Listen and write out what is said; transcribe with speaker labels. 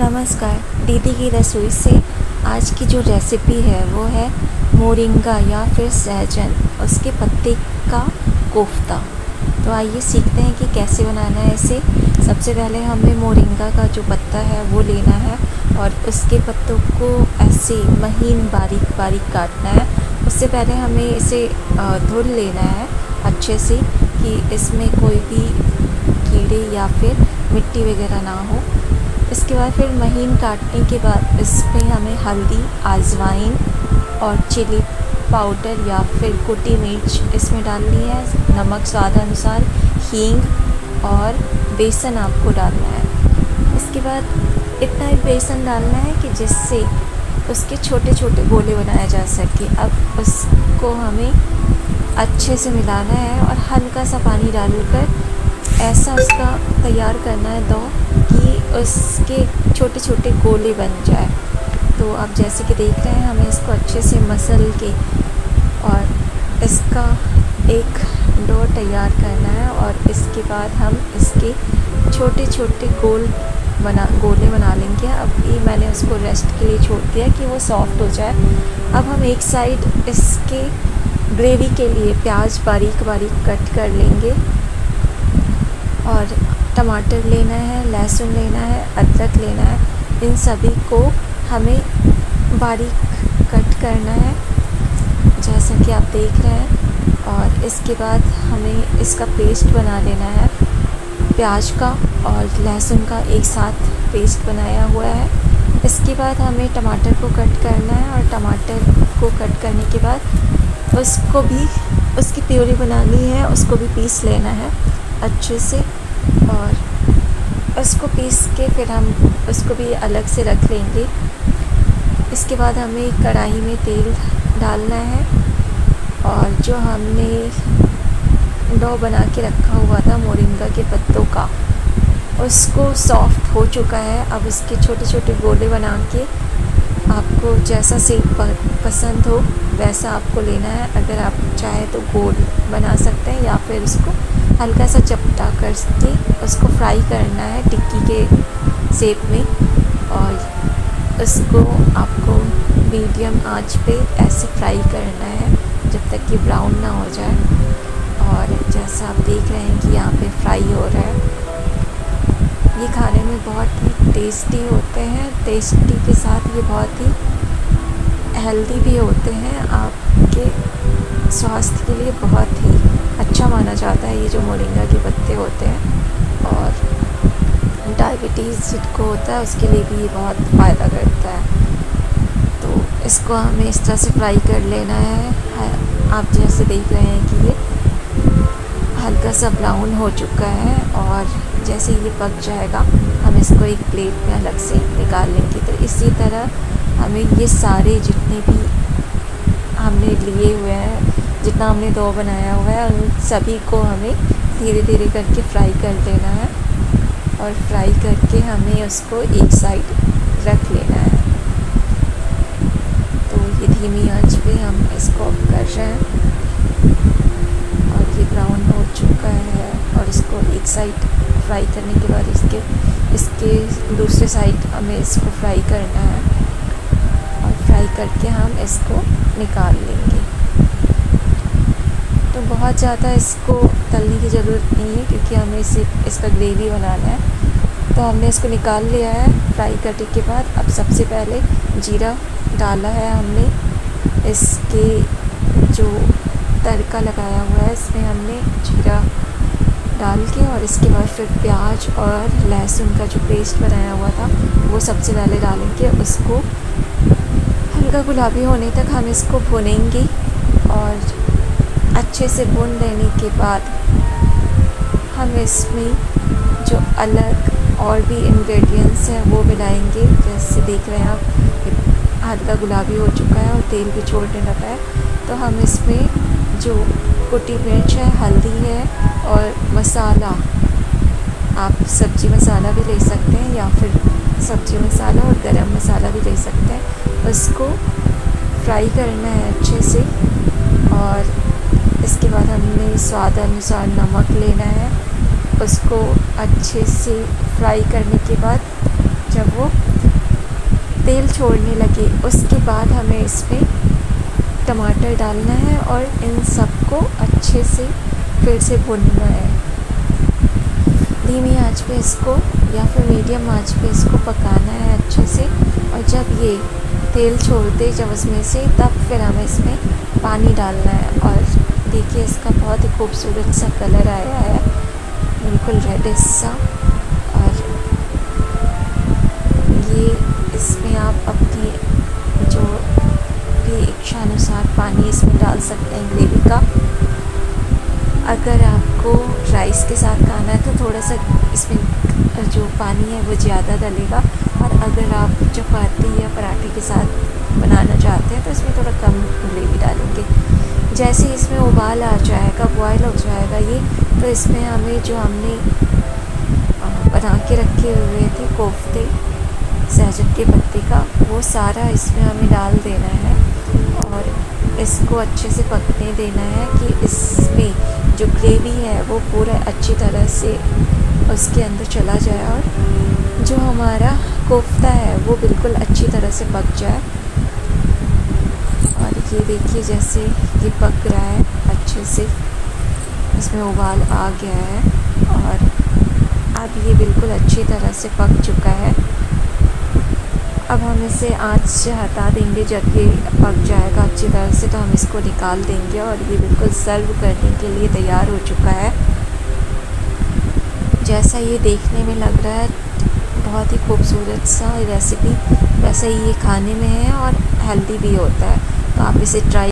Speaker 1: नमस्कार। दीदी की रसोई से आज की जो रेसिपी है, वो है मोरिंगा या फिर सहजन, उसके पत्ते का कोफ्ता। तो आइए सीखते हैं कि कैसे बनाना है इसे। सबसे पहले हमें मोरिंगा का जो पत्ता है, वो लेना है और उसके पत्तों को ऐसे महीन बारीक बारीक काटना है। उससे पहले हमें इसे धुल लेना है अच्छे से कि इसमें कोई भी कीड़े या फिर मिट्टी वगैरह ना हो। इसके बाद फिर महीन काटने के बाद इस पर हमें हल्दी आजवाइन और चिली पाउडर या फिर कुटी मिर्च इसमें डालनी है। नमक स्वाद अनुसार हींग और बेसन आपको डालना है। इसके बाद इतना ही बेसन डालना है कि जिससे उसके छोटे छोटे गोले बनाए जा सके। अब उसको हमें अच्छे से मिलाना है और हल्का सा पानी डालकर ऐसा उसका तैयार करना है दो उसके छोटे छोटे गोले बन जाए। तो आप जैसे कि देख रहे हैं, हमें इसको अच्छे से मसल के और इसका एक डो तैयार करना है और इसके बाद हम इसके छोटे छोटे गोल बना, गोले बना लेंगे। अब ये मैंने उसको रेस्ट के लिए छोड़ दिया कि वो सॉफ्ट हो जाए। अब हम एक साइड इसके ग्रेवी के लिए प्याज बारीक बारीक कट कर लेंगे। और टमाटर लेना है, लहसुन लेना है, अदरक लेना है, इन सभी को हमें बारीक कट करना है, जैसा कि आप देख रहे हैं। और इसके बाद हमें इसका पेस्ट बना लेना है। प्याज का और लहसुन का एक साथ पेस्ट बनाया हुआ है। इसके बाद हमें टमाटर को कट करना है और टमाटर को कट करने के बाद उसको भी, उसकी प्योरी बनानी है, उसको भी पीस लेना है अच्छे से। और उसको पीस के फिर हम उसको भी अलग से रख लेंगे। इसके बाद हमें कढ़ाई में तेल डालना है और जो हमने डो बना के रखा हुआ था मोरिंगा के पत्तों का, उसको सॉफ्ट हो चुका है। अब उसके छोटे छोटे गोले बना के आपको जैसा सेप पसंद हो वैसा आपको लेना है। अगर आप चाहे तो गोल बना सकते हैं या फिर उसको हल्का सा चपटा कर के उसको फ्राई करना है टिक्की के सेप में और उसको आपको मीडियम आँच पे ऐसे फ्राई करना है जब तक कि ब्राउन ना हो जाए। और जैसा आप देख रहे हैं कि यहाँ पे फ्राई हो रहा है। ये खाने में बहुत ही टेस्टी होते हैं। टेस्टी के साथ ये बहुत ही हेल्दी भी होते हैं, आपके स्वास्थ्य के लिए बहुत ही अच्छा माना जाता है ये जो मोरिंगा के पत्ते होते हैं। और डायबिटीज़ जिसको होता है, उसके लिए भी ये बहुत फ़ायदा करता है। तो इसको हमें इस तरह से फ्राई कर लेना है। आप जैसे देख रहे हैं कि ये हल्का सा ब्राउन हो चुका है और जैसे ये पक जाएगा, हम इसको एक प्लेट में अलग से निकाल लेंगे। तो इसी तरह हमें ये सारे जितने भी हमने लिए हुए हैं, जितना हमने दो बनाया हुआ है, उन सभी को हमें धीरे धीरे करके फ्राई कर देना है और फ्राई करके हमें उसको एक साइड रख लेना है। तो ये धीमी आँच पे हम इसको कर रहे हैं और ये ब्राउन हो चुका है और इसको एक साइड फ्राई करने के बाद इसके इसके दूसरे साइड हमें इसको फ्राई करना है। फ्राई करके हम इसको निकाल लेंगे। तो बहुत ज़्यादा इसको तलने की ज़रूरत नहीं है, क्योंकि हमें इसे, इसका ग्रेवी बनाना है। तो हमने इसको निकाल लिया है फ्राई करने के बाद। अब सबसे पहले जीरा डाला है हमने। इसके जो तड़का लगाया हुआ है, इसमें हमने जीरा डाल के और इसके बाद फिर प्याज और लहसुन का जो पेस्ट बनाया हुआ था, वो सबसे पहले डालेंगे। उसको हल्का गुलाबी होने तक हम इसको भुनेंगे और अच्छे से भून लेने के बाद हम इसमें जो अलग और भी इंग्रेडिएंट्स हैं वो मिलाएँगे। जैसे देख रहे हैं आप हल्का गुलाबी हो चुका है और तेल भी छोड़ने लगा है। तो हम इसमें जो कुटी मिर्च है, हल्दी है और मसाला आप सब्ज़ी मसाला भी ले सकते हैं या फिर सब्ज़ी मसाला और गरम मसाला भी ले सकते हैं। उसको फ्राई करना है अच्छे से और इसके बाद हमने स्वाद अनुसार नमक लेना है। उसको अच्छे से फ्राई करने के बाद जब वो तेल छोड़ने लगे, उसके बाद हमें इसमें टमाटर डालना है और इन सबको अच्छे से फिर से भुनना है। धीमी आँच पे इसको या फिर मीडियम आँच पे इसको पकाना है अच्छे से। और जब ये तेल छोड़ दे जब उसमें से, तब फिर हमें इसमें पानी डालना है। और देखिए इसका बहुत ही खूबसूरत सा कलर आया है। बिल्कुल रेडिश सा और ये इसमें आप अपनी जो भी इच्छा अनुसार पानी इसमें डाल सकते हैं, ग्रेवी का। अगर आपको राइस के साथ खाना है तो थोड़ा सा इसमें जो पानी है, वो ज़्यादा डलेगा। और अगर आप चपाती या पराठे के साथ बनाना चाहते हैं तो इसमें थोड़ा कम ग्रेवी डालेंगे। जैसे इसमें उबाल आ जाएगा बॉयल हो जाएगा ये तो इसमें हमें जो हमने बना के रखे हुए थे, कोफ्ते सहजन के पत्ते का, वो सारा इसमें हमें डाल देना है। और इसको अच्छे से पकने देना है कि इसमें जो ग्रेवी है वो पूरा अच्छी तरह से उसके अंदर चला जाए और जो हमारा कोफ्ता है वो बिल्कुल अच्छी तरह से पक जाए। और ये देखिए जैसे ये पक रहा है अच्छे से। इसमें उबाल आ गया है और अब ये बिल्कुल अच्छी तरह से पक चुका है। अब हम इसे आँच से हटा देंगे जब ये पक जाएगा अच्छी तरह से तो हम इसको निकाल देंगे और ये बिल्कुल सर्व करने के लिए तैयार हो चुका है। जैसा ये देखने में लग रहा है, बहुत ही खूबसूरत सा रेसिपी वैसा ही ये खाने में है और हेल्दी भी होता है। तो आप इसे ट्राई